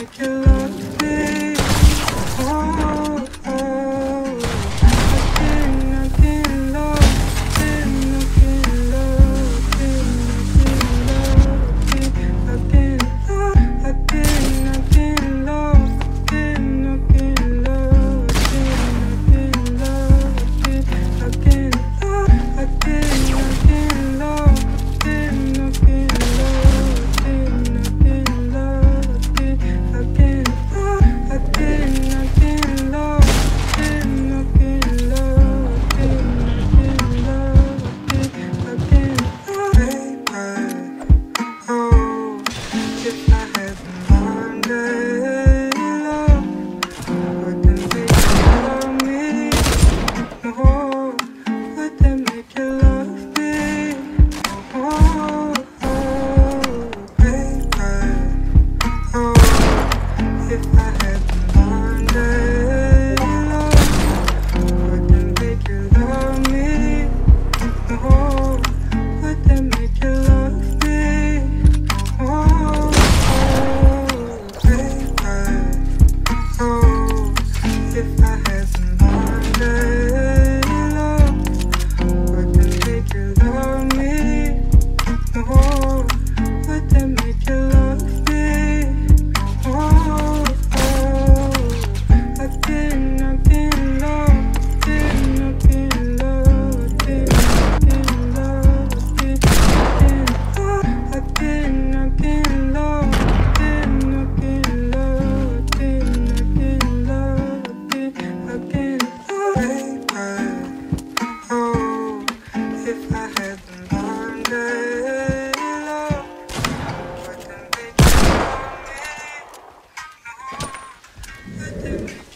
I can Deus.